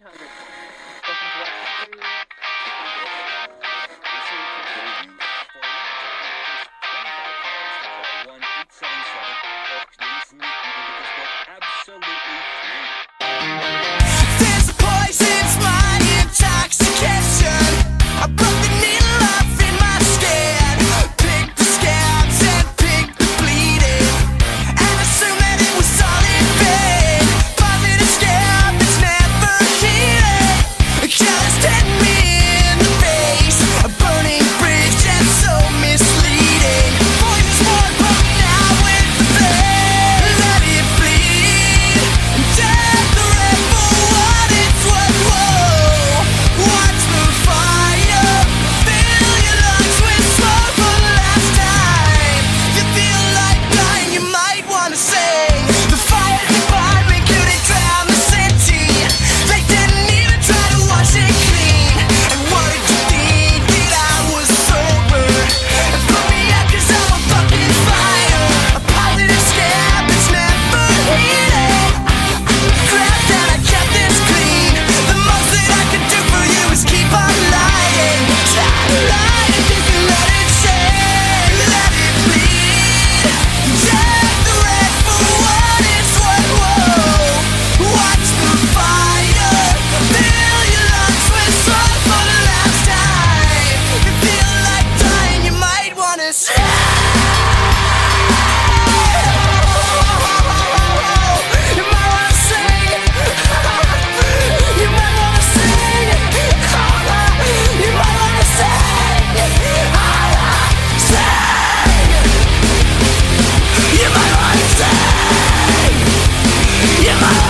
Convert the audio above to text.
800. や